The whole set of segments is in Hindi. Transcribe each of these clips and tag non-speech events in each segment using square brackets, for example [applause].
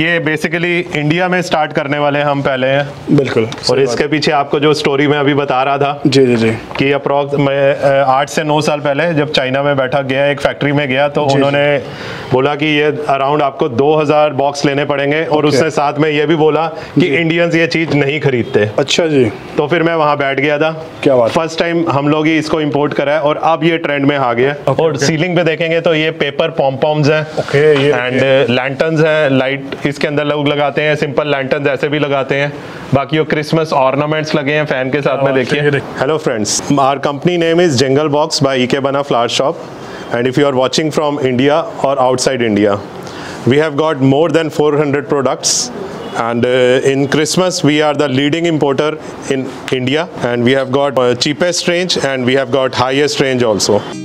ये बेसिकली इंडिया में स्टार्ट करने वाले हम पहले हैं। बिल्कुल और इसके पीछे आपको जो स्टोरी मैं अभी बता रहा था जी जी जी। कि अप्रॉक्स मैं आठ से नौ साल पहले जब चाइना में बैठा गया एक फैक्ट्री में गया तो जी, उन्होंने बोला कि ये अराउंड आपको 2000 बॉक्स लेने पड़ेंगे और उसने साथ में ये भी बोला कि इंडियंस ये चीज़ नहीं खरीदते। अच्छा जी। तो फिर मैं वहाँ बैठ गया था। क्या बात। फ़र्स्ट टाइम हम लोग ही इसको इम्पोर्ट करा है और अब ये ट्रेंड में आ गया। और सीलिंग पे देखेंगे तो ये पेपर पॉम्पॉम्स हैं। एंड लैंटर्न्स हैं लाइट इसके अंदर लोग लगाते हैं सिंपल लैंटन ऐसे भी लगाते हैं। बाकी वो क्रिसमस ऑर्नामेंट्स लगे हैं फ़ैन के साथ में हाँ, देखिए। Hello friends our company name is Jungle Box by Ikebana Flower Shop and if you are watching from India और outside India we have got more than four hundred products and in Christmas we are the leading importer in India and we have got cheapest range and we have got highest range also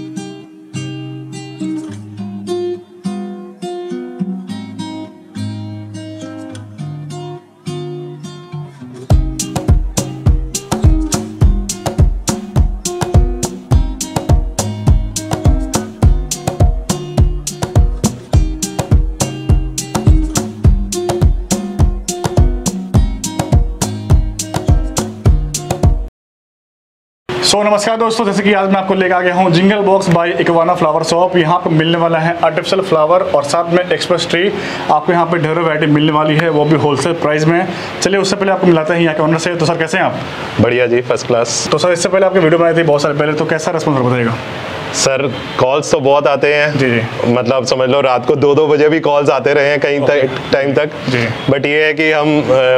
so नमस्कार दोस्तों जैसे कि आज मैं आपको लेकर आ गया हूँ Jingle Box by Ikebana Flower Shop यहाँ पे मिलने वाला है आर्टिफिशियल फ्लावर और साथ में एक्सप्रेस ट्री आपको यहाँ पे ढेरों वैरायटी मिलने वाली है वो भी होलसेल प्राइस में। चलिए उससे पहले आपको मिलाते हैं यहाँ के ऑनर से। तो सर कैसे हैं आप? बढ़िया जी फ़र्स्ट क्लास तो सर इससे पहले आपकी वीडियो बनाई थी बहुत सारे पहले तो कैसा रेस्पॉन्स बताइएगा सर कॉल्स तो बहुत आते हैं जी, जी। मतलब समझ लो रात को दो दो बजे भी कॉल्स आते रहे हैं कहीं तक टाइम तक जी। बट ये है कि हम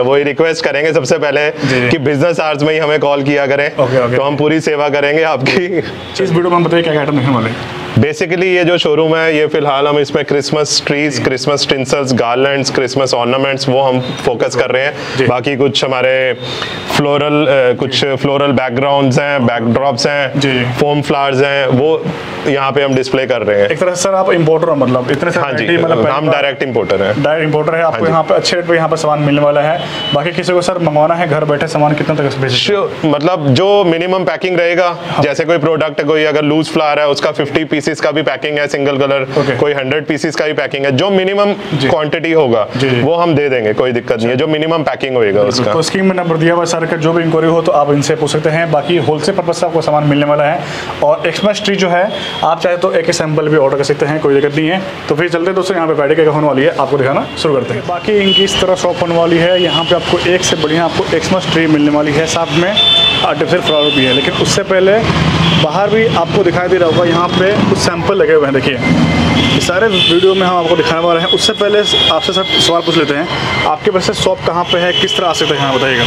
वही रिक्वेस्ट करेंगे सबसे पहले जी। कि बिज़नेस आवर्स में ही हमें कॉल किया करें ओके, ओके। तो हम पूरी सेवा करेंगे आपकी इस वीडियो में हम बताइए क्या क्या आइटम देखने वाले हैं बेसिकली ये जो शोरूम है ये फ़िलहाल हम इसमें Christmas trees Christmas tinsels garlands Christmas ornaments वो हम फोकस कर रहे हैं। बाकी कुछ हमारे फ्लोरल कुछ फ्लोरल बैकग्राउंड्स हैं बैकड्रॉप्स हैं। फोम फ्लावर्स हैं वो यहाँ पे हम डिस्प्ले कर रहे हैं। एक तरह से सर आप इम्पोर्टर हो मतलब इतने हाँ जी मतलब हम डायरेक्ट इंपोर्टर हैं। डायरेक्ट इंपोर्टर है आपको हाँ यहाँ पे अच्छे रेट पे यहाँ पे सामान मिलने वाला है। बाकी किसी को सर मंगवाना है घर बैठे सामान कितने तक भेज हैं? मतलब जो मिनिमम पैकिंग रहेगा जैसे कोई प्रोडक्ट कोई अगर लूज फ्लावर है उसका 50 पीसेस का भी पैकिंग है सिंगल कलर Okay. कोई 100 पीसेस का भी पैकिंग है जो मिनिमम क्वांटिटी होगा जी, जी। वो हम दे देंगे कोई दिक्कत नहीं है जो मिनिमम पैकिंग होएगा उसका। तो स्कीम में नंबर दिया हुआ सर का जो भी इंक्वायरी हो तो आप इनसे पूछ सकते हैं बाकी होलसेल पर्पज से आपको सामान मिलने वाला है। और एक्सप्रेस ट्री जो है आप चाहे तो एक सैंपल भी ऑर्डर कर सकते हैं कोई दिक्कत नहीं है। तो फिर चलते दोस्तों यहाँ पे बैठे क्या होने वाली है आपको दिखाना शुरू करते हैं। बाकी इनकी इस तरह शॉप होने वाली है यहाँ पे आपको एक से बढ़िया आपको एक्समस ट्री मिलने वाली है साथ में आर्टिफिशियल फ्लावर भी है। लेकिन उससे पहले बाहर भी आपको दिखाई दे रहा होगा यहाँ पे कुछ सैंपल लगे हुए हैं देखिए। ये सारे वीडियो में हम आपको दिखाने वाले हैं। उससे पहले आपसे सब सवाल पूछ लेते हैं। आपके वैसे शॉप कहाँ पे है? किस तरह आ सकते हैं? यहाँ बताइएगा।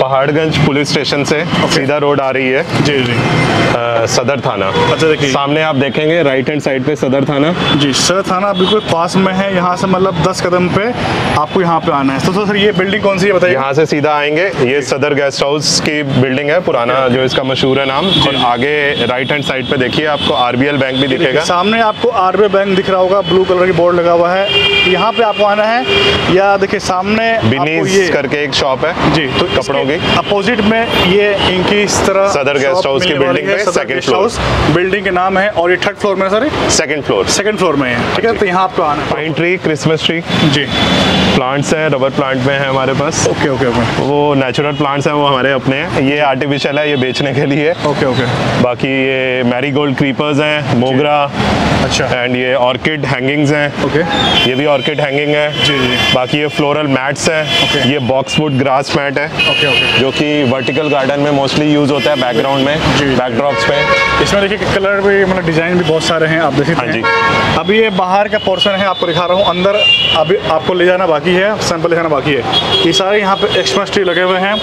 पहाड़गंज पुलिस स्टेशन से okay. सीधा रोड आ रही है। जी जी। अ, सदर थाना। अच्छा देखिए। सामने आप देखेंगे राइट हैंड साइड पे सदर थाना। जी सर थाना बिल्कुल पास में है। यहाँ से मतलब 10 कदम पे आपको यहाँ पे आना है। तो सर ये बिल्डिंग कौन सी है? बताइए। यहाँ से सीधा आएँगे। ये सदर गेस्ट हाउस की बिल्डिंग है। पुराना जो। इसका मशहूर है नाम। और आगे राइट हैंड साइड पे देखिए आपको आरबीएल बैंक भी दिखेगा। सामने आपको आरबीआई बैंक दिख रहा होगा ब्लू कलर की बोर्ड लगा हुआ है। यहाँ पे आपको आना है या देखिए सामने बिनीज ये करके एक शॉप है जी तो कपड़ों की। अपोजिट में ये इनकी इस तरह सदर गेस्ट हाउस की बिल्डिंग है, floor। हाउस बिल्डिंग के नाम है और ये थर्ड फ्लोर में है sir second floor second floor में है ठीक है? तो यहाँ आपको आना है। पाइन ट्री क्रिसमस ट्री जी। प्लांट्स हैं रबर प्लांट में है हमारे पास। ओके ओके ओके वो नेचुरल प्लांट्स हैं वो हमारे अपने हैं। ये आर्टिफिशियल है ये बेचने के लिए। ओके ओके बाकी ये मैरीगोल्ड क्रीपर्स हैं मोगरा अच्छा। एंड ये ऑर्किड हैंगिंग्स हैं। Okay okay. ये भी ऑर्किड हैंगिंग है। जी, जी। बाकी ये फ्लोरल मैट्स हैं। Okay. ये बॉक्सवुड ग्रास मैट है। ओके okay, ओके जो कि वर्टिकल गार्डन में मोस्टली यूज़ होता है बैकग्राउंड में जी। बैकड्रॉप्स पे। इसमें देखिए कलर भी मतलब डिज़ाइन भी बहुत सारे हैं आप देख सकते हाँ जी। अभी ये बाहर का पोर्सन है आपको दिखा रहा हूँ। अंदर अभी आपको ले जाना बाकी है सैंपल ले जाना बाकी है। ये सारे यहाँ पे एक्सप्रेस ट्री लगे हुए हैं।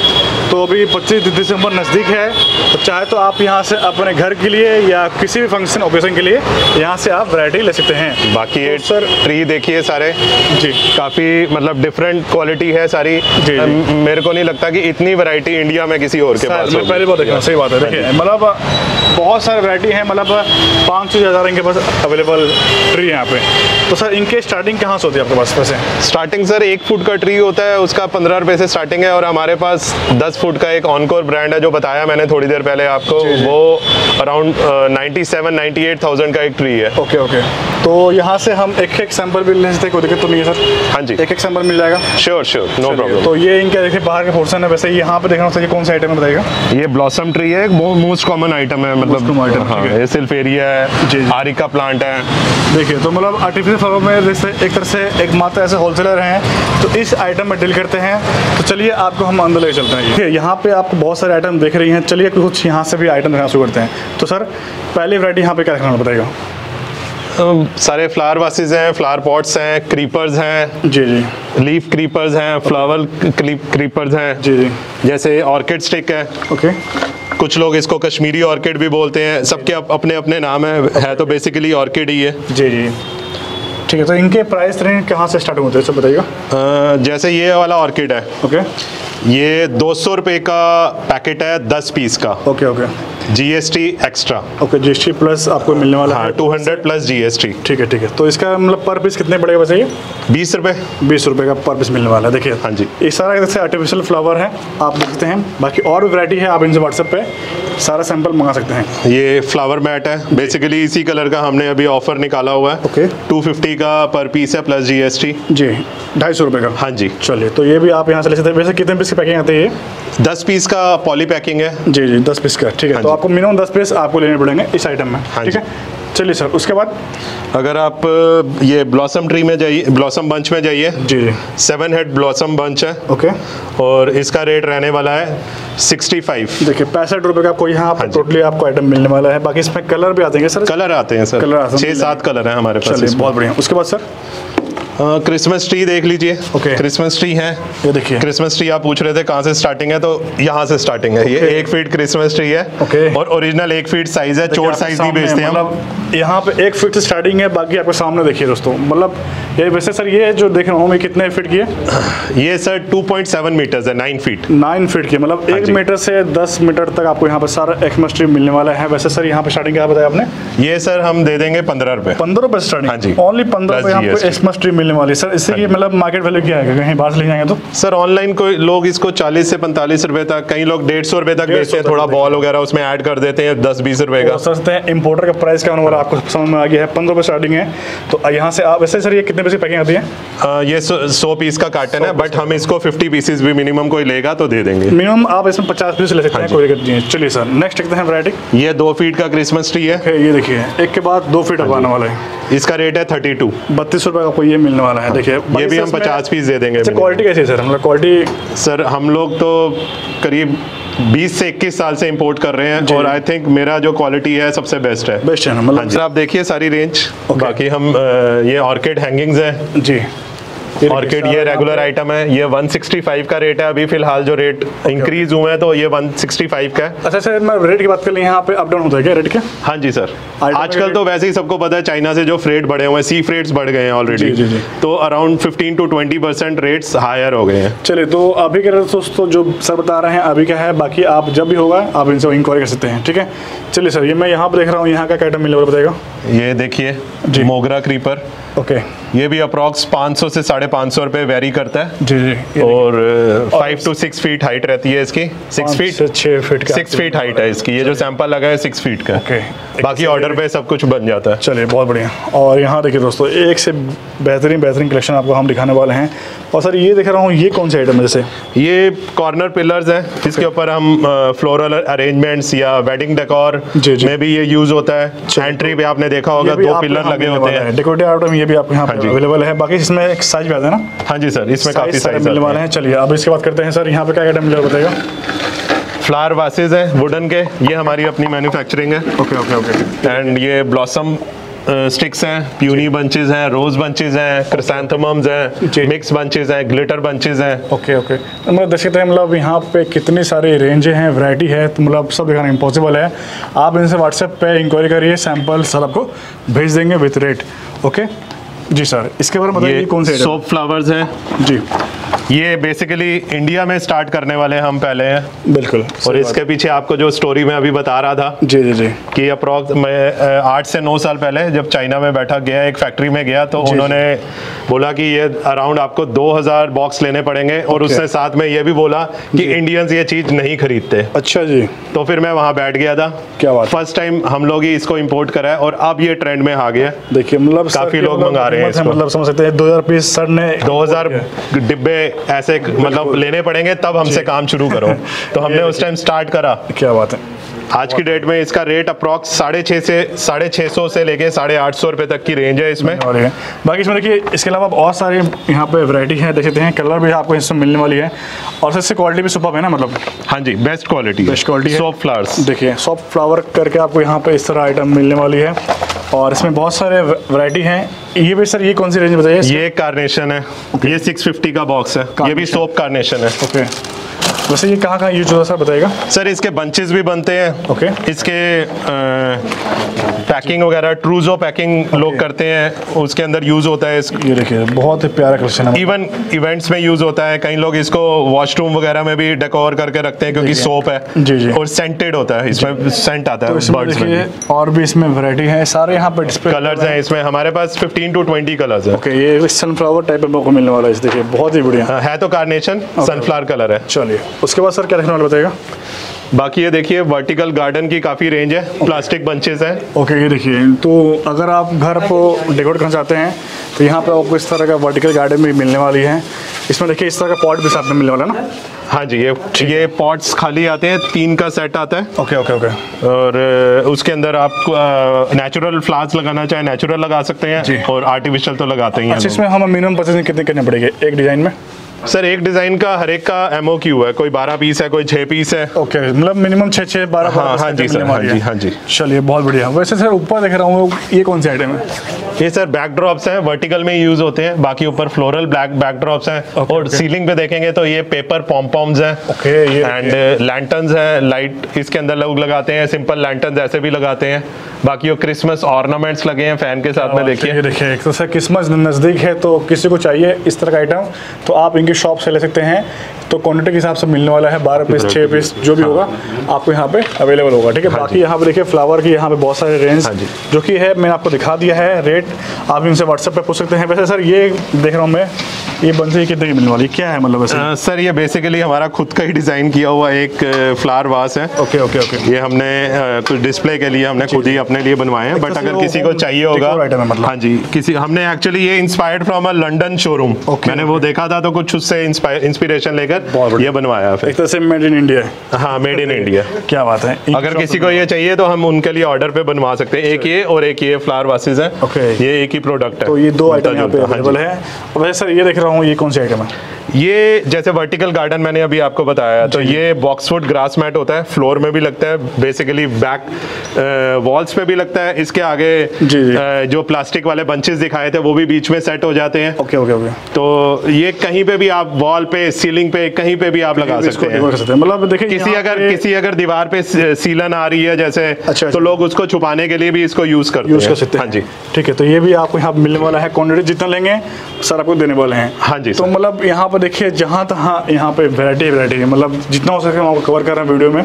तो अभी 25 दिसंबर नज़दीक है। तो चाहे तो आप यहाँ से अपने घर के लिए या किसी भी फ़ंक्शन ओकेजन के लिए यहाँ से आप वैरायटी ले सकते हैं। बाकी ये तो सर- ट्री देखिए सारे। जी। काफ़ी मतलब डिफरेंट क्वालिटी है सारी। जी, जी। मेरे को नहीं लगता कि इतनी वैरायटी इंडिया में किसी और के पास मैं। पहली बार देखा सही बात है। हाँ देखिए मतलब बहुत सारे वैरायटी है मतलब पाँच सौ ज़्यादा इनके पास अवेलेबल ट्री है यहाँ पे। तो सर इनके स्टार्टिंग कहाँ से होती है आपके पास वैसे? स्टार्टिंग सर एक फुट का ट्री होता है उसका पंद्रह रुपए से स्टार्टिंग है और हमारे पास दस फुट का एक ऑनकोर ब्रांड है जो बताया मैंने थोड़ी देर पहले आपको। वो around ninety seven ninety eight thousand का एक ट्री है। ओके ओके तो यहाँ से हम एक एक सैंपल भी ले सकते हैं कोई दिक्कत तो नहीं है सर हाँ जी। एक एक सैंपल मिल जाएगा? श्योर श्योर नो प्रॉब्लम तो ये इनका देखिए बाहर का पोर्शन है। वैसे यहाँ पे देखना ये कौन सा आइटम है बताइएगा। ये ब्लॉसम ट्री है मोस्ट कॉमन आइटम है मतलब हाँ ठीक है। ये है। आरिका प्लांट है। देखिए तो मतलब आर्टिफिशियल फ्लावर में जैसे एक तरह से एक मात्र ऐसे होलसेलर हैं तो इस आइटम में डील करते हैं। तो चलिए आपको हम अंदर लेके चलते हैं। यहाँ पे आपको बहुत सारे आइटम देख रही हैं। चलिए कुछ यहाँ से भी आइटम दिखाना शुरू करते हैं। तो सर पहली वैरायटी यहाँ पे क्या दिखाना बताएगा सारे फ्लावर वासेज हैं फ्लावर पॉट्स हैं क्रीपर्स हैं जी जी। लीफ क्रीपर्स हैं फ्लावर क्रीपर्स हैं। जी जी। जैसे ऑर्किड स्टिक है। ओके कुछ लोग इसको कश्मीरी ऑर्किड भी बोलते हैं। सबके अप- अपने अपने नाम है। है तो बेसिकली ऑर्किड ही है। जी जी। ठीक है तो इनके प्राइस रेंज कहाँ से स्टार्ट होते हैं सब बताइएगा? जैसे ये वाला ऑर्किड है। ओके ये दो सौ रुपये का पैकेट है दस पीस का। Okay okay GST extra okay GST plus आपको मिलने वाला हाँ है। टू हंड्रेड प्लस जीएसटी ठीक है ठीक है। तो इसका मतलब पर पीस कितने पड़ेगा बताइए बीस रुपये बीस रुपए का पर पीस मिलने वाला है देखिए। हाँ जी। ये सारा जैसे आर्टिफिशियल फ्लावर है आप देखते हैं। बाकी और भी वैरायटी है आप इनसे व्हाट्सएप पे सारा सैंपल मंगा सकते हैं। ये फ्लावर मैट है। बेसिकली इसी कलर का हमने अभी ऑफ़र निकाला हुआ है। ओके। टू फिफ्टी का पर पीस है प्लस जीएसटी जी ढाई सौ रुपये का। हाँ जी। चलिए तो ये भी आप यहाँ से ले सकते हैं। वैसे कितने पीस की पैकिंग आती है ये? दस पीस का पॉली पैकिंग है। जी जी दस पीस का। ठीक है हाँ तो जी। आपको मिनिमम दस पीस आपको लेने पड़ेंगे इस आइटम में। हाँ ठीक है? चलिए सर उसके बाद? अगर आप ये ब्लॉसम ट्री में जाइए ब्लॉसम बंच में जाइए। जी जी। सेवन हेड ब्लॉसम बंच है। ओके और इसका रेट रहने वाला है सिक्सटी फाइव देखिए पैंसठ रुपये का आपको यहाँ हाँ पर टोटली आपको आइटम मिलने वाला है। बाकी इसमें कलर भी आते हैं सर कलर आते हैं सर कलर आते हैं। छः सात कलर है हमारे पास बहुत बढ़िया। उसके बाद सर क्रिसमस ट्री देख लीजिए। ओके। क्रिसमस ट्री है। ये देखिए। क्रिसमस ट्री आप पूछ रहे थे कहाँ से स्टार्टिंग है तो यहाँ से स्टार्टिंग है। ये एक फीट क्रिसमस ट्री है ओके। और ओरिजिनल एक फीट साइज़ है चोर साइज़ भी बेचते हैं मतलब यहाँ पे एक फीट से स्टार्टिंग है बाकी आपके सामने देखिए दोस्तों। मतलब ये वैसे सर ये जो देख रहा हूँ मैं कितने फीट की है? ये सर 2.7 मीटर्स है 9 फीट नाइन फीट की मतलब एक मीटर से दस मीटर तक आपको यहाँ पर सारा एक्समस ट्री मिलने वाला है। वैसे सर यहाँ पे स्टार्टिंग क्या बताया आपने? ये सर हम दे देंगे पंद्रह रुपए। पंद्रह रुपए स्टार्टिंग हाँ ओनली पंद्रह रुपए आपको एक्समस ट्री मिलने वाली है सर इससे की मतलब मार्केट वैल्यू क्या है? कहीं बाहर से ले जाएँगे तो? सर ऑनलाइन कोई लोग इसको 40 से 45 रुपए तक कई लोग डेढ़ सौ रुपए तक बेचते हैं थोड़ा बॉल वगैरह उसमें ऐड कर देते हैं दस बीस रुपए का। सस्ते हैं इम्पोर्टर का प्राइस क्या होने वाला आपको समझ में आ गया है। पंद्रह रुपए स्टार्टिंग है। तो यहाँ से आप वैसे सर ये कितने पैसे पैकिंग आती है? ये सौ पीस का कार्टन है बट हम इसको 50 पीसेस भी मिनिमम कोई लेगा तो दे देंगे। मिनिमम आप इसमें पचास पीस ले सकते हाँ हैं कोई दिक्कत नहीं है। चलिए सर नेक्स्ट देखते हैं वैरायटी ये दो फीट का क्रिसमस ट्री है। ये देखिए एक के बाद दो फीट अब आने वाला है। इसका रेट है 32 बत्तीस रुपए का आपको ये मिलने वाला है देखिए ये भी हम 50 पीस दे देंगे क्वालिटी कैसी है सर मतलब क्वालिटी सर हम लोग तो करीब 20 से 21 साल से इंपोर्ट कर रहे हैं और आई थिंक मेरा जो क्वालिटी है सबसे बेस्ट है। बेस्ट है ना हाँ मतलब सर आप देखिए सारी रेंज Okay. बाकी हम ये ऑर्किड हैंगिंग्स हैं। जी। ऑर्किड ये रेगुलर आइटम है। ये 165 का रेट है अभी फ़िलहाल जो रेट इंक्रीज हुए हैं तो ये 165 का है। अच्छा सर मैं रेट की बात कर लें यहाँ पे अप डाउन होता है क्या रेट के? हाँ जी सर आजकल तो वैसे ही सबको पता है चाइना से जो फ्रेट बढ़े हुए हैं सी फ्रेट्स बढ़ गए हैं ऑलरेडी। तो around 15 to 20 percent rates higher हो गए हैं। चलिए तो अभी के दोस्तों जो सर बता रहे हैं अभी क्या है बाकी आप जब भी होगा आप इनसे इंक्वायरी कर सकते हैं ठीक है? चलिए सर ये मैं यहाँ पर देख रहा हूँ यहाँ का क्या आइटम मिलने बताएगा ये देखिए। मोगरा क्रीपर ओके। ये भी अप्रॉक्स 500 से साढ़े पाँच सौ रुपये वेरी करता है। जी जी और five to six feet height रहती है इसकी। सिक्स फीट छः फीट सिक्स फीट हाइट है इसकी। ये जो सैंपल लगा है सिक्स फीट का। ओके बाकी ऑर्डर पे सब कुछ बन जाता है। चलिए बहुत बढ़िया। और यहाँ देखिए दोस्तों एक से बेहतरीन बेहतरीन कलेक्शन आपको हम दिखाने वाले हैं। और सर ये देख रहा हूँ ये कौन से आइटम है जैसे? ये कॉर्नर पिलर्स हैं जिसके ऊपर हम फ्लोरल अरेंजमेंट्स या वेडिंग डेकोर। में भी ये यूज़ होता है। एंट्री पे आपने देखा होगा दो पिलर लगे होते हैं। डेकोरेटिव आइटम ये भी आपको यहाँ हाँ। अवेलेबल है। बाकी इसमें साइज़ आता है ना हाँ जी सर इसमें काफ़ी साइज़ सारे मिलने वाले हैं। चलिए अब इसके बात करते हैं सर यहाँ पे क्या आइटम मिलेगा बताइएगा। फ्लावर वासेज हैं वुडन के ये हमारी अपनी मैन्युफैक्चरिंग है। ओके ओके ओके एंड ये ब्लॉसम स्टिक्स हैं प्यूनी बंचेज हैं रोज बंचेज हैं क्रिसैंथेमम्स। हैं मिक्स बंचेज हैं ग्लिटर बंचेज हैं। ओके ओके मतलब देख सकते हैं मतलब यहाँ पे कितनी सारी रेंजें हैं वैरायटी है तो मतलब सब दिखाना इम्पॉसिबल है। आप इनसे व्हाट्सएप पे इंक्वायरी करिए सैंपल सर आपको भेज देंगे विथ रेट ओके जी सर इसके बारे में बताइए कौन से सोप फ्लावर्स हैं। जी। ये बेसिकली इंडिया में स्टार्ट करने वाले हम पहले हैं। बिल्कुल और इसके पीछे आपको जो स्टोरी मैं अभी बता रहा था जी जी जी। कि अप्रॉक्स मैं आठ से नौ साल पहले जब चाइना में बैठा गया एक फैक्ट्री में गया तो उन्होंने बोला कि ये अराउंड आपको 2000 बॉक्स लेने पड़ेंगे। और उसने साथ में ये भी बोला कि इंडियंस ये चीज़ नहीं खरीदते। अच्छा जी। तो फिर मैं वहाँ बैठ गया था। क्या बात। फ़र्स्ट टाइम हम लोग ही इसको इम्पोर्ट करा है और अब ये ट्रेंड में आ गया देखिए मतलब काफ़ी लोग मतलब मंगा रहे हैं। हिम्मत है, मतलब समझ सकते हैं 2000 पीस सर ने 2000 डिब्बे ऐसे मतलब लेने पड़ेंगे तब हमसे काम शुरू करो। [laughs] तो हमने उस टाइम स्टार्ट करा। क्या बात है। आज की डेट में इसका रेट अप्रॉक्स साढ़े छः से साढ़े छः सौ से लेके साढ़े आठ सौ रुपये तक की रेंज है इसमें। हैं बाकी इसमें देखिए इसके अलावा बहुत सारे यहाँ पे वैरायटी है देख सकते हैं कलर भी आपको इसमें मिलने वाली है। और इससे क्वालिटी भी सुपर है ना मतलब? हाँ जी best quality best quality. Soap flowers देखिए सॉफ्ट फ्लावर करके आपको यहाँ पे इस तरह आइटम मिलने वाली है। और इसमें बहुत सारे वैरायटी हैं। ये भी सर ये कौन सी रेंज बताइए? ये कार्नेशन है। ये 650 का बॉक्स है। ये भी। सोप कार्नेशन है। ओके वैसे ये कहाँ कहाँ यूज़ होता है सर बताइएगा? सर इसके बंचेस भी बनते हैं। ओके। okay. इसके पैकिंग वगैरह ट्रूजो पैकिंग okay. लोग करते हैं उसके अंदर यूज़ होता है इस ये देखिए बहुत ही प्यारा कलेक्शन है। इवन इवेंट्स में यूज़ होता है। कई लोग इसको वॉशरूम वगैरह में भी डेकोर करके रखते हैं क्योंकि सोप है। जी, जी। और सेंटेड होता है। इसमें सेंट आता तो है बर्ड्स में। और भी इसमें वैरायटी है। सारे यहाँ पे डिस्प्ले कलर्स हैं। इसमें। हमारे पास 15 टू 20 कलर्स हैं। ओके ये सनफ्लावर टाइप में मिलने वाला है। इस देखिए बहुत ही बढ़िया। है तो कार्नेशन सनफ्लावर कलर है। चलिए। उसके बाद सर क्या रखने वाला बताएगा बाकी ये देखिए वर्टिकल गार्डन की काफ़ी रेंज है okay. प्लास्टिक बंचेस हैं। ओके okay, ये देखिए तो अगर आप घर को डेकोरेट करना चाहते हैं तो यहाँ पे आपको इस तरह का वर्टिकल गार्डन भी मिलने वाली है। इसमें देखिए इस तरह का पॉट भी साथ में मिलने वाला है ना? हाँ जी ये ये पॉट्स खाली आते हैं तीन का सेट आता है। ओके ओके ओके और उसके अंदर आप नेचुरल फ्लावर्स लगाना चाहे नेचुरल लगा सकते हैं और आर्टिफिशियल तो लगाते ही हैं अच्छा इसमें हमें मिनिमम परचेसिंग कितने करने पड़ेगी एक डिज़ाइन में? सर एक डिज़ाइन का हर एक का एमओ क्यू है। कोई 12 पीस है कोई छह पीस है। ओके मतलब मिनिमम छः छह बारह हाँ, हाँ जी सर, हाँ जी, हाँ जी। चलिए बहुत बढ़िया। वैसे सर ऊपर देख रहा हूँ ये कौन सी आइटम है? ये सर बैकड्रॉप्स हैं वर्टिकल में यूज़ होते हैं बाकी ऊपर फ्लोरल ब्लैक बैकड्रॉप्स हैं। Okay, और okay. सीलिंग पे देखेंगे तो ये पेपर पॉम्पॉम्स हैं। ओके एंड लैंटर्न्स हैं लाइट इसके अंदर लोग लगाते हैं सिंपल लैंटर्न्स ऐसे भी लगाते हैं। बाकी वो क्रिसमस ऑर्नामेंट्स लगे हैं फ़ैन के साथ में देखिए। ये देखिए तो सर क्रिसमस नज़दीक है तो किसी को चाहिए इस तरह का आइटम तो आप इनकी शॉप से ले सकते हैं। तो क्वान्टिटी के हिसाब से मिलने वाला है बारह पीस छः पीस जो भी होगा आपको यहाँ पे अवेलेबल होगा ठीक है? बाकी यहाँ पे देखिए फ्लावर की यहाँ पे बहुत सारे रेंज हाँ जो। कि है मैंने आपको दिखा दिया है रेट आप इनसे व्हाट्सएप पे पूछ सकते हैं। वैसे सर ये देख रहा हूँ मैं ये बंसी कितने की मिलने वाली क्या है मतलब वैसे? सर ये बेसिकली हमारा खुद का ही डिज़ाइन किया हुआ एक फ्लावर वास है। Okay okay okay. ये हमने कुछ डिस्प्ले के लिए हमने खुद ही अपने लिए बनवाए हैं बट अगर किसी को चाहिए होगा है मतलब। हाँ जी किसी हमने एक्चुअली ये inspired from a London showroom मैंने वो देखा था तो कुछ उससे इंस्पिरेशन लेकर ये बनवाया एक तरह से मेड इन इंडिया हाँ। मेड इन इंडिया क्या बात है। अगर किसी को ये चाहिए तो हम उनके लिए ऑर्डर पे बनवा सकते हैं। एक ये और एक ये फ्लावर वासेस है। ये एक ही प्रोडक्ट है। तो ये दो आइटम यहाँ पे मिलता-जुलता, हाँ। अवेलेबल है। वैसे सर ये देख रहा हूँ ये कौन सी आइटम है? ये जैसे वर्टिकल गार्डन मैंने अभी आपको बताया तो ये बॉक्सवुड ग्रास मैट होता है। फ्लोर में भी लगता है। बेसिकली बैक वॉल्स पे भी लगता है इसके आगे जी, जी। जो प्लास्टिक वाले बंचेस दिखाए थे वो भी बीच में सेट हो जाते हैं। Okay okay okay. तो ये कहीं पे भी आप वॉल पे सीलिंग पे कहीं पे भी आप लगा सकते हैं। सकते हैं। मतलब देखिए किसी अगर किसी अगर दीवार पे सीलन आ रही है जैसे अच्छा, तो अच्छा। लोग उसको छुपाने के लिए भी इसको यूज़ करते यूज़ कर सकते हैं। हाँ जी। ठीक है तो ये भी आपको यहाँ मिलने वाला है। क्वांटिटी जितना लेंगे सर आपको देने वाले हैं। हाँ जी, तो मतलब यहाँ पे देखिए जहाँ तहाँ यहाँ पे वैरायटी वैरायटी मतलब जितना हो सके हम आपको कवर कर रहे हैं वीडियो में।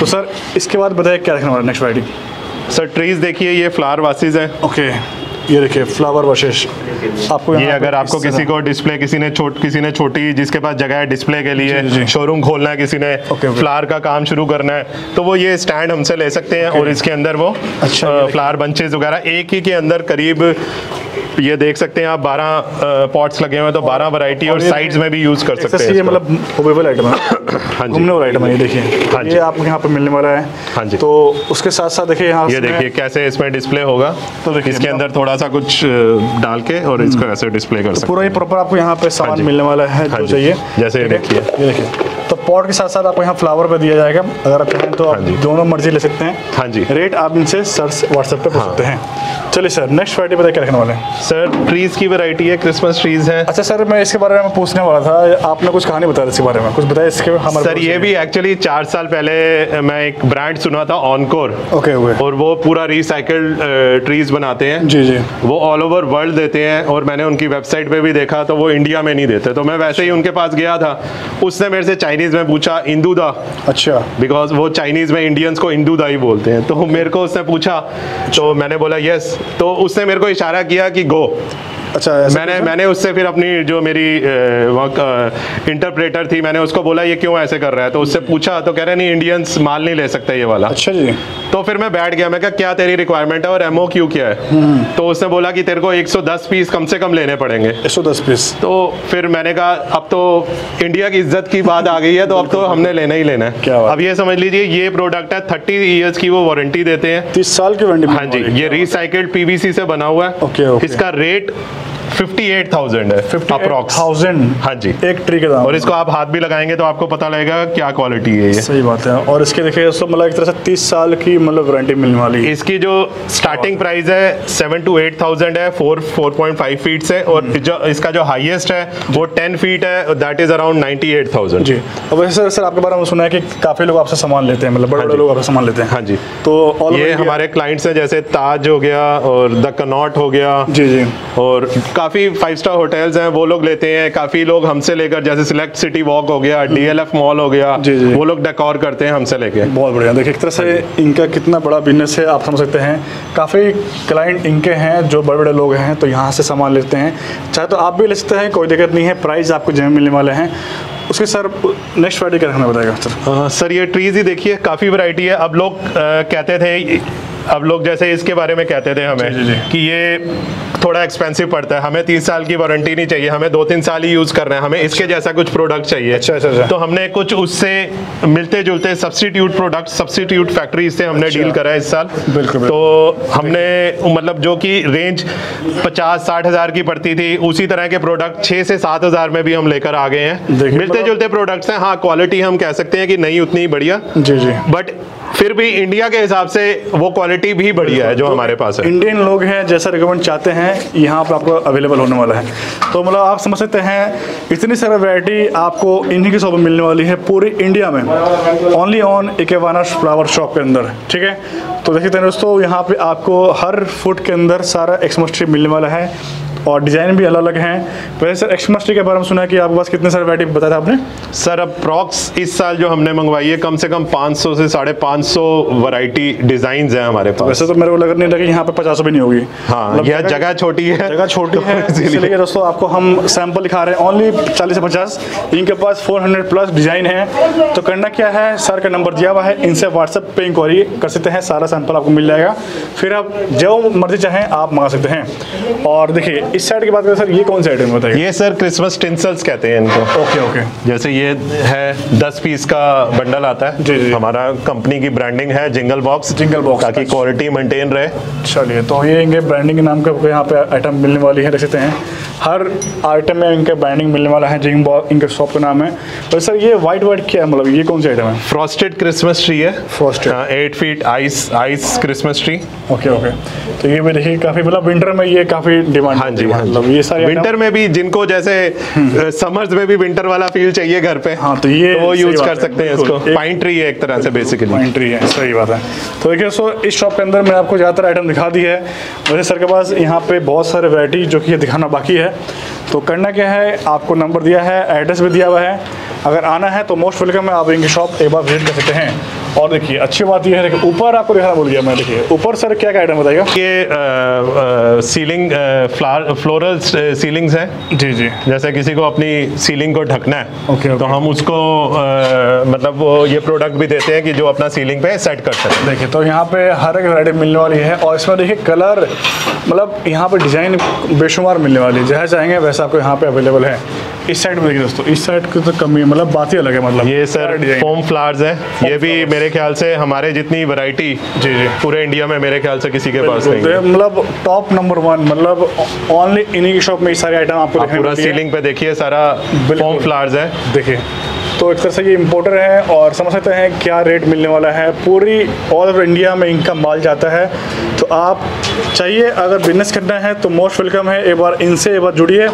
तो सर इसके बाद बताइए क्या रखने वाला नेक्स्ट वैरायटी सर ट्रीज देखिए ये फ्लावर वासिस है ओके ये देखिए फ्लावर वाशेज आपको ये अगर आपको किसी को डिस्प्ले किसी ने छोट किसी ने छोटी जिसके पास जगह है डिस्प्ले के। लिए शोरूम खोलना है किसी ने ओके। फ्लावर का काम शुरू करना है तो वो ये स्टैंड हमसे ले सकते हैं और इसके अंदर वो अच्छा। फ्लावर बंचेज वगैरह एक ही के अंदर करीब ये देख सकते हैं आप 12 पॉट्स लगे हुए हैं तो 12 वैरायटी और और साइड्स में भी यूज़ कर सकते हैं ये मतलब मूवेबल आइटम है। हाँ जी। घूमने वाला आइटम है ये देखिए। हाँ जी। ये आपको यहाँ पे मिलने वाला है। हाँ जी। तो उसके साथ साथ देखिए यहाँ ये देखिए कैसे इसमें डिस्प्ले होगा। तो देखिए, इसके मतलब- अंदर थोड़ा सा कुछ डाल के और इसको ऐसे डिस्प्ले कर सकते पूरा ये प्रॉपर आपको यहाँ पे सामान मिलने वाला है हाँ जो। चाहिए। जैसे ये देखिए। ये देखिए। तो पॉट के साथ साथ आपको यहाँ फ्लावर पे दिया जाएगा। अगर आप चाहें तो आप हाँ दोनों मर्ज़ी ले सकते हैं। हाँ जी। रेट आप इनसे सर व्हाट्सएप पे पूछ सकते हैं। चलिए सर नेक्स्ट वैरायटी बताइए क्या रखने वाले हैं। सर ट्रीज की वैरायटी है क्रिसमस ट्रीज है। अच्छा सर मैं इसके बारे में पूछने वाला था। आपने कुछ कहानी बताया इसके बारे में। कुछ बताया इसके हमारे सर ये भी एक्चुअली चार साल पहले मैं एक ब्रांड सुना था ऑनकोर ओके ओके और वो पूरा रिसाइकल्ड ट्रीज बनाते हैं। जी जी। वो ऑल ओवर वर्ल्ड देते हैं और मैंने उनकी वेबसाइट पे भी देखा तो वो इंडिया में नहीं देते। तो मैं वैसे ही उनके पास गया था। उसने मेरे से चाइनीज़ में पूछा इंदू दा? अच्छा। बिकॉज़ वो चाइनीज़ में इंडियंस को इंदू दा ही बोलते हैं। तो मेरे को उसने पूछा तो मैंने बोला यस तो उसने मेरे को इशारा किया कि गो अच्छा मैंने मैंने उससे फिर अपनी जो मेरी इंटरप्रेटर थी मैंने उसको बोला ये क्यों ऐसे कर रहा है? तो उससे पूछा तो कह रहे नहीं इंडियंस माल नहीं ले सकते ये वाला. अच्छा जी। तो फिर मैं बैठ गया मैं कहा क्या तेरी रिक्वायरमेंट है और एमओ क्यू क्या है? तो उसने बोला कि तेरे को 110 पीस कम से कम लेने पड़ेंगे. एक सौ दस पीस तो फिर मैंने कहा अब तो इंडिया की इज़्ज़त की बात आ गई है तो अब तो हमने लेना ही लेना है. क्या अब ये समझ लीजिए ये प्रोडक्ट है थर्टी ईयर्स की वो वारंटी देते हैं। तीस साल की वारंटी हाँ जी ये रिसाइकल्ड पीवीसी से बना हुआ है। इसका रेट 58,000 है अप्रॉक्स थाउज़ेंड हाँ जी। एक ट्री के दाम और इसको आप हाथ भी लगाएँगे तो आपको पता लगेगा क्या क्वालिटी है ये। सही बात है। और इसके देखिए दोस्तों मतलब एक तरह से तीस साल की मतलब वारंटी मिलने वाली है। इसकी जो स्टार्टिंग प्राइस है सेवन टू एट थाउज़ेंड है four four point five feet से और हम्म। जो इसका जो हाईएस्ट है वो टेन फीट है that is around ninety eight thousand जी। और वैसे सर सर आपके बारे में सुना है कि काफ़ी लोग आपसे सामान लेते हैं मतलब बड़े बड़े लोग आपसे सामान लेते हैं। हाँ जी। तो ये हमारे क्लाइंट्स हैं जैसे ताज हो गया और द कनॉट हो गया जी जी। और काफ़ी फाइव स्टार होटल्स हैं वो लोग लेते हैं। काफ़ी लोग हमसे लेकर जैसे सिलेक्ट सिटी वॉक हो गया डीएलएफ मॉल हो गया हम्म। जी, जी। वो लोग डेकोर करते हैं हमसे लेके। बहुत बढ़िया। देखिए एक तरह से इनका कितना बड़ा बिज़नेस है आप समझ सकते हैं। काफ़ी क्लाइंट इनके हैं जो बड़े बड़े लोग हैं तो यहाँ से सामान लेते हैं। चाहे तो आप भी ले सकते हैं कोई दिक्कत नहीं है प्राइस आपको ज़मीन मिलने वाले हैं। उसके सर नेक्स्ट फ्राइडे क्या रखना बताएगा सर सर ये ट्रीज ही देखिए काफ़ी वैरायटी है। अब लोग कहते थे अब लोग जैसे इसके बारे में कहते थे हमें जी, जी, जी। कि ये थोड़ा एक्सपेंसिव पड़ता है। हमें तीन साल की वारंटी नहीं चाहिए। हमें दो तीन साल ही यूज़ करना है। हमें इसके जैसा कुछ प्रोडक्ट चाहिए। अच्छा, अच्छा, अच्छा। तो हमने कुछ उससे मिलते जुलते सब्सिट्यूट प्रोडक्ट सब्सिट्यूट फैक्ट्री से हमने डील करा है इस साल। बिल्कुल, तो हमने मतलब जो कि रेंज पचास साठ हज़ार की पड़ती थी उसी तरह के प्रोडक्ट छः से सात हज़ार में भी हम लेकर आ गए हैं। मिलते जुलते प्रोडक्ट्स हैं। हाँ क्वालिटी हम कह सकते हैं कि नहीं उतनी बढ़िया। जी जी। बट फिर भी इंडिया के हिसाब से वो क्वालिटी भी बढ़िया है जो हमारे पास है। इंडियन लोग हैं जैसा रिकमेंड चाहते हैं यहाँ पर आपको अवेलेबल होने वाला है। तो मतलब आप समझ सकते हैं, इतनी सारी वैरायटी आपको इन्हीं की शॉप में मिलने वाली है पूरी इंडिया में। Only on Ikebana Flower Shop के अंदर, ठीक है? तो देखिए हैं दोस्तों, यहाँ पे आपको हर फ़ूड के अंदर सारा एक्समोस्ट्री मिलने वाला है। और डिज़ाइन भी अलग अलग हैं। वैसे सर एक्समस ट्री के बारे में सुना है कि आपके पास कितने सारे वैरायटी बताया था आपने? सर अब प्रॉक्स इस साल जो हमने मंगवाई है कम से कम 500 से साढ़े पाँच सौ वराइटी डिज़ाइन है हमारे पास। वैसे तो मेरे को लग नहीं कि यहाँ पे पचास भी नहीं होगी। हाँ मतलब यह जगह छोटी है। जगह छोटी [laughs] है इसीलिए। दोस्तों आपको हम सैंपल दिखा रहे हैं। ओनली 40 से 50 इनके पास 400 प्लस डिज़ाइन है। तो करना क्या है? सर का नंबर दिया हुआ है। इनसे व्हाट्सएप पे इंक्वायरी कर सकते हैं। सारा सैंपल आपको मिल जाएगा। फिर आप जो मर्ज़ी चाहें आप मंगा सकते हैं। और देखिए इस साइड की बात करें सर ये कौन सा आइटम बताइए। ये सर क्रिसमस टिंसल्स कहते हैं इनको। ओके ओके जैसे ये है दस पीस का बंडल आता है। जी, जी। हमारा कंपनी की ब्रांडिंग है जिंगल बॉक्स जिंगल बॉक्स। ताकि क्वालिटी मेंटेन रहे। चलिए तो ये इनके ब्रांडिंग के नाम का यहाँ पे आइटम मिलने वाली है रखते सकते हैं। हर आइटम में इनके ब्रांडिंग मिलने वाला है जिंग बॉक्स इनके शॉप का नाम है। तो सर ये वाइट वाइट क्या है? मतलब ये कौन सा आइटम है? फ्रॉस्टेड क्रिसमस ट्री है। Frosted। Eight feet ice ice Christmas tree okay okay तो ये भी देखिए काफ़ी मतलब विंटर में ये काफ़ी डिमांड हाँ जी हाँ मतलब ये सारे विंटर में भी जिनको जैसे समर्स में भी विंटर वाला फील चाहिए घर पे हाँ, तो ये वो यूज़ कर सकते हैं इसको। पाइन ट्री है एक तरह से बेसिकली पाइन ट्री है सही बात है। तो देखिए सो इस शॉप के अंदर मैंने आपको ज़्यादातर आइटम दिखा दी है। वैसे सर के पास यहाँ पे बहुत सारे वैरायटी जो कि दिखाना बाकी है। तो करना क्या है? आपको नंबर दिया है, एड्रेस भी दिया हुआ है। अगर आना है तो मोस्ट वेलकम है, आप इनकी शॉप एक बार विज़िट कर सकते हैं। और देखिए अच्छी बात यह है कि ऊपर आपको दिखाना भूल गया मैं देखिए ऊपर सर क्या क्या आइटम बताइएगा? ये सीलिंग फ्लावर फ्लोरल सीलिंग्स हैं। जी जी। जैसे किसी को अपनी सीलिंग को ढकना है ओके, ओके। तो हम उसको अ, मतलब वो ये प्रोडक्ट भी देते हैं कि जो अपना सीलिंग पे सेट कर सके। देखिए तो यहाँ पे हर एक वैरायटी मिलने वाली है और इसमें देखिए कलर मतलब यहाँ पे डिज़ाइन बेशुमार मिलने वाली है। जैसा चाहेंगे वैसा आपको यहाँ पे अवेलेबल है। इस साइड में देखिए दोस्तों इस साइड की तो कमी है मतलब बात ही अलग है मतलब। ये सर फोम फ्लावर्स हैं। ये भी मेरे ख्याल से हमारे जितनी वैरायटी जी जी। पूरे इंडिया में मेरे ख्याल से किसी के पास नहीं है। मतलब टॉप नंबर वन मतलब ओनली इन्हीं की शॉप में ये सारे आइटम आपको आप पूरा सीलिंग पे देखिए सारा बिल्कुल। फोम फ्लावर्स है। देखिए तो एक तरह से ये इम्पोर्टर है और समझ सकते हैं क्या रेट मिलने वाला है। पूरी ऑल ओवर इंडिया में इनका माल जाता है। तो आप चाहिए अगर बिज़नेस करना है तो मोस्ट वेलकम है। एक बार इनसे एक बार जुड़िए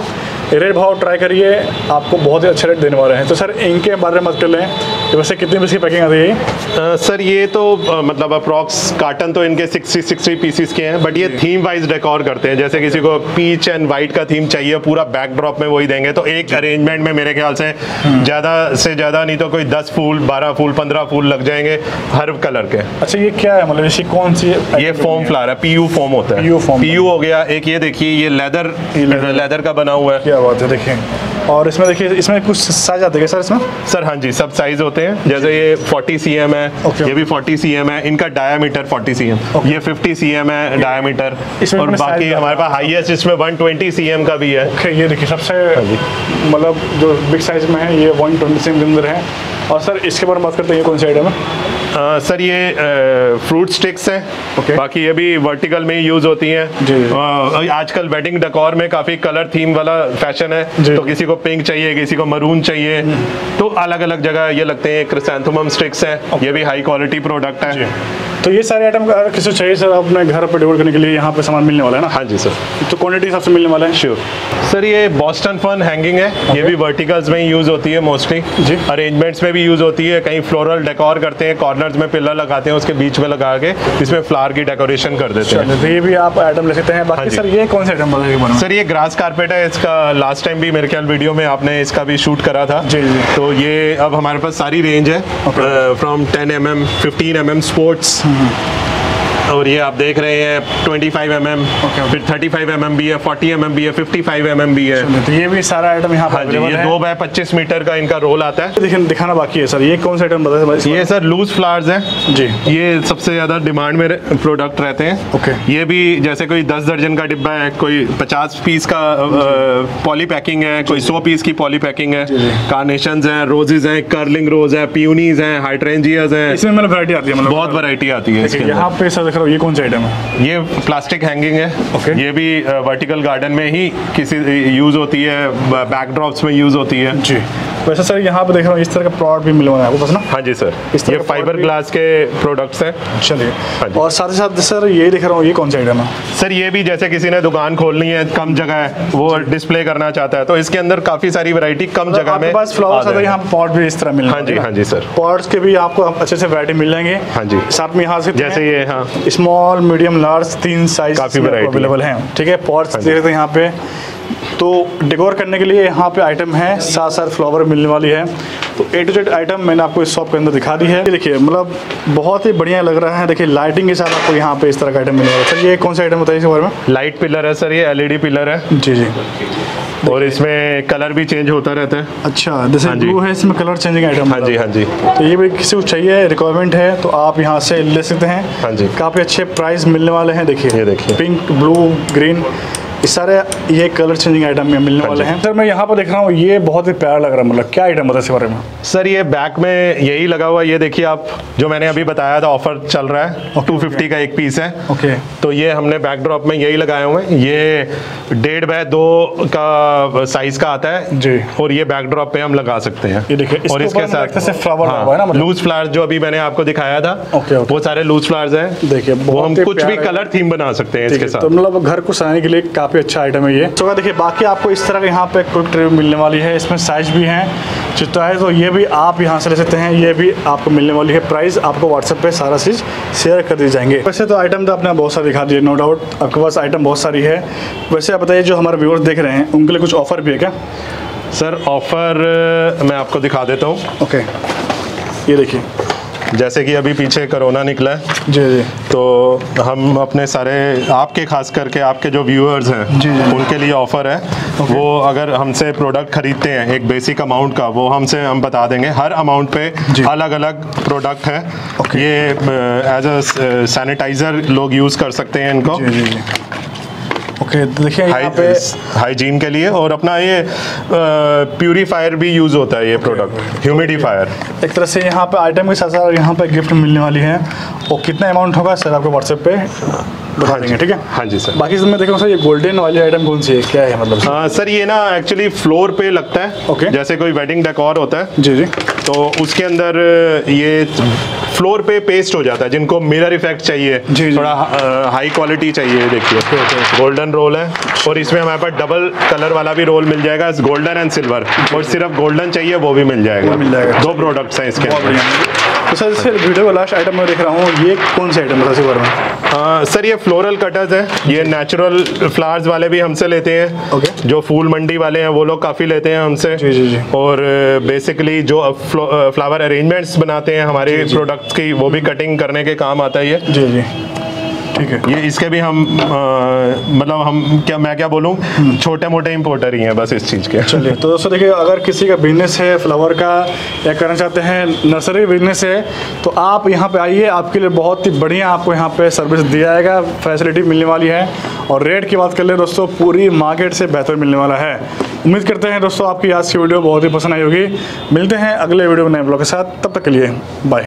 रेट भाव ट्राई करिए। आपको बहुत ही अच्छे रेट देने वाले हैं। तो सर इनके बारे में कर लें कि वैसे कितनी पीस की पैकिंग आती है सर ये तो अ, मतलब अप्रॉक्स कार्टन तो इनके 60 60 पीसीस के हैं बट ये थीम वाइज डेकोर करते हैं। जैसे किसी को पीच एंड वाइट का थीम चाहिए पूरा बैकड्रॉप में वही देंगे तो एक अरेंजमेंट में मेरे ख्याल से ज़्यादा से ज़्यादा नहीं तो कोई 10 फूल 12 फूल 15 फूल लग जाएँगे हर कलर के। अच्छा ये क्या है? मतलब इसकी कौन सी ये फोम फ्लावर है पीयू फोम होता है। Foam। पीयू हो गया एक ये देखिए ये लेदर लेदर का बना हुआ है। क्या बात है देखिए और इसमें देखिए इसमें कुछ साइज़ आते हैं सर इसमें? सर हाँ जी सब साइज़ होते हैं। जैसे ये 40 सी एम है Okay. ये भी 40 सी एम है इनका डायामीटर 40 सी एम Okay. ये 50 सी एम है डायामीटर और बाकी हमारे पास हाईएस्ट इसमें 120 सी एम का भी है। ये देखिए सबसे हाँ मतलब जो बिग साइज़ में है ये वन ट्वेंटी के अंदर है। और सर इसके बारे में बात करते हैं ये कौन सी आइटम है? अ, सर ये फ्रूट स्टिक्स हैं। Okay. बाकी ये भी वर्टिकल में ही यूज़ होती हैं। आजकल वेडिंग डेकोर में काफ़ी कलर थीम वाला फ़ैशन है। तो किसी को पिंक चाहिए किसी को मरून चाहिए। तो अलग अलग जगह ये लगते हैं क्रिसेंथुमम स्टिक्स हैं। ये भी हाई क्वालिटी प्रोडक्ट है। तो ये सारे आइटम अगर किसी को चाहिए सर अपने घर पर डिलीवर करने के लिए यहाँ पे सामान मिलने वाला है ना? हाँ जी सर तो क्वांटिटी सबसे मिलने वाला है? श्योर सर ये बॉस्टन फन हैंगिंग है। ये भी वर्टिकल्स में ही यूज़ होती है मोस्टली जी। अरेंजमेंट्स में भी यूज़ होती है। कहीं फ्लोरल डेकोर करते हैं कॉर्नर्स में पिलर लगाते हैं उसके बीच में लगा के इसमें फ्लावर की डेकोरेशन कर देते हैं। तो ये भी आप आइटम ले सकते हैं। बाकी हाँ सर ये कौन सा आइटम बताइए सर ये ग्रास कारपेट है इसका लास्ट टाइम भी मेरे ख्याल वीडियो में आपने इसका भी शूट करा था। जी, जी। तो ये अब हमारे पास सारी रेंज है from ten M M fifteen M M sports और ये आप देख रहे हैं 25 एम एम Okay, okay. फिर 35 एम एम भी है 40 एम एम भी है 55 एम एम भी है। तो ये भी सारा आइटम यहाँ पर हाँ जी ये दो बाय पच्चीस मीटर का इनका रोल आता है। देखिए दिखाना बाकी है सर ये कौन सा आइटम बताइए ये सर लूज फ्लावर्स हैं। जी। ये सबसे ज़्यादा डिमांड में प्रोडक्ट रहते हैं। Okay. ये भी जैसे कोई 10 दर्जन का डिब्बा है कोई 50 पीस का पॉली पैकिंग है कोई सौ पीस की पॉली पैकिंग है। कार्नेशन है रोजेज हैं कर्लिंग रोज है प्यूनीज हैं हाइड्रेंजियाज हैं। इसमें मतलब वैरायटी आती है मतलब। बहुत वैरायटी आती है यहाँ पे सर रहा हूँ ये कौन सा आइटम है? ये प्लास्टिक हैंगिंग है। Okay. ये भी वर्टिकल गार्डन में ही किसी यूज़ होती है बैकड्रॉप्स में यूज़ होती है। जी। वैसे सर यहाँ पे देख रहा हूँ इस तरह का प्रोडक्ट भी मिलने वाला है आपको बस ना? हाँ जी सर इस तरह ये फाइबर ग्लास के प्रोडक्ट्स हैं। चलिए। हाँ और साथ ही साथ सर ये दिख रहा हूँ ये कौन सा आइटम है? सर ये भी जैसे किसी ने दुकान खोलनी है कम जगह है वो डिस्प्ले करना चाहता है तो इसके अंदर काफ़ी सारी वैरायटी कम जगह में पास फ्लावर्स है जाएगा। यहाँ पॉट भी इस तरह मिलने हाँ जी हाँ। जी सर। पॉट्स के भी आपको अच्छे से वैरायटी मिल जाएँगे। हाँ जी। साथ में यहाँ से जैसे ये हाँ। स्मॉल मीडियम लार्ज तीन साइज़ काफ़ी हाँ अवेलेबल है। ठीक है पॉट्स देख सकते यहाँ पे। तो डेकोर करने के लिए यहाँ पे आइटम है साथ साथ फ्लावर मिलने वाली है। तो ए टू जेड आइटम मैंने आपको इस शॉप के अंदर दिखा दी है। देखिए मतलब बहुत ही बढ़िया लग रहा है। देखिए लाइटिंग के साथ आपको यहाँ पे इस तरह का आइटम मिलने वाला है। सर ये कौन सा आइटम बताइए इसके बारे में? लाइट पिलर है सर ये एलईडी पिलर है। जी जी। और इसमें कलर भी चेंज होता रहता है। अच्छा जैसे हाँ। ब्लू है इसमें कलर चेंजिंग आइटम हाँ जी हाँ। जी। तो ये भी किसी को चाहिए रिक्वायरमेंट है तो आप यहाँ से ले सकते हैं। हाँ जी। काफ़ी अच्छे प्राइस मिलने वाले हैं देखिए। ये देखिए। पिंक ब्लू ग्रीन ये सारे ये कलर चेंजिंग आइटम में मिलने हाँ वाले हैं। सर मैं यहाँ पर देख रहा हूँ ये बहुत ही प्यारा लग रहा है मतलब क्या आइटम बता इसके बारे में? सर ये बैक में यही लगा हुआ है, ये देखिए आप जो मैंने अभी बताया था ऑफ़र चल रहा है Okay, 250 का एक पीस है। ओके तो ये हमने बैकड्रॉप में यही लगाए हुए हैं। ये डेढ़ बाय दो का साइज़ का आता है जी। और ये बैकड्रॉप पे हम लगा सकते हैं। ये देखिए, और इसके साथ है मतलब? लूज फ्लावर्स जो अभी मैंने आपको दिखाया था. वो सारे लूज फ्लावर्स हैं। देखिए, वो हम कुछ भी कलर थीम बना सकते हैं इसके साथ तो मतलब घर को सजाने के लिए काफ़ी अच्छा आइटम है ये। तो देखिए बाकी आपको इस तरह का यहाँ पे क्विक ट्रे मिलने वाली है। इसमें साइज़ भी हैं चित्ता है तो ये भी आप यहाँ से ले सकते हैं। ये भी आपको मिलने वाली है प्राइस आपको व्हाट्सएप पे सारा चीज़ शेयर कर दी जाएँगे। वैसे तो आइटम तो आपने बहुत सारे दिखा दिए नो डाउट आपके पास आइटम बहुत सारी है। वैसे आप बताइए जो हमारे व्यूअर्स देख रहे हैं उनके लिए कुछ ऑफ़र भी है क्या? सर ऑफ़र मैं आपको दिखा देता हूँ। ओके ये देखिए। जैसे कि अभी पीछे कोरोना निकला है जी जी। तो हम अपने सारे आपके खास करके आपके जो व्यूअर्स हैं जी, जी। उनके लिए ऑफ़र है। वो अगर हमसे प्रोडक्ट खरीदते हैं एक बेसिक अमाउंट का वो हमसे हम बता देंगे। हर अमाउंट पे अलग अलग प्रोडक्ट है। Okay. ये एज अ सैनिटाइजर लोग यूज़ कर सकते हैं इनको। जी जी जी। ओके देखिए यहाँ पे हाइजीन के लिए और अपना ये प्यूरीफायर भी यूज़ होता है ये प्रोडक्ट ह्यूमिडिफायर एक तरह से यहाँ पे आइटम के साथ साथ यहाँ पे गिफ्ट मिलने वाली है। और कितना अमाउंट होगा सर आपको व्हाट्सएप पे बता हाँ देंगे। ठीक है? हाँ जी, सर। बाकी इसमें देख हूँ सर ये गोल्डन वाली आइटम कौन सी है? क्या है मतलब? सर ये ना एक्चुअली फ्लोर पे लगता है। ओके जैसे कोई वेडिंग डेकोर होता है। जी जी। तो उसके अंदर ये फ्लोर पे पेस्ट हो जाता है जिनको मिरर इफ़ेक्ट चाहिए जी, जी। थोड़ा हाई क्वालिटी चाहिए देखिए। गोल्डन रोल है और इसमें हमारे पास डबल कलर वाला भी रोल मिल जाएगा गोल्डन एंड सिल्वर और सिर्फ़ गोल्डन चाहिए वो भी मिल जाएगा। मिल जाएगा। दो प्रोडक्ट्स हैं इसके तो सर इस वीडियो का लास्ट आइटम मैं देख रहा हूँ ये कौन सी आइटम है सर में? सर ये फ्लोरल कटर्स हैं। ये नेचुरल फ्लावर्स वाले भी हमसे लेते हैं। Okay. जो फूल मंडी वाले हैं वो लोग काफ़ी लेते हैं हमसे। जी, जी, जी। और बेसिकली जो फ्लावर अरेंजमेंट्स बनाते हैं हमारे प्रोडक्ट्स की वो भी कटिंग करने के काम आता है ये। जी जी। ठीक है। ये इसके भी हम मतलब हम क्या मैं क्या बोलूँ? छोटे मोटे इम्पोर्टर ही हैं बस इस चीज़ के। चलिए तो दोस्तों देखिए अगर किसी का बिज़नेस है फ्लावर का या करना चाहते हैं नर्सरी बिज़नेस है तो आप यहाँ पे आइए आपके लिए बहुत ही बढ़िया आपको यहाँ पे सर्विस दिया जाएगा फैसिलिटी मिलने वाली है। और रेट की बात कर ले दोस्तों पूरी मार्केट से बेहतर मिलने वाला है। उम्मीद करते हैं दोस्तों आपकी आज की वीडियो बहुत ही पसंद आई होगी। मिलते हैं अगले वीडियो में नए ब्लॉग के साथ तब तक के लिए बाय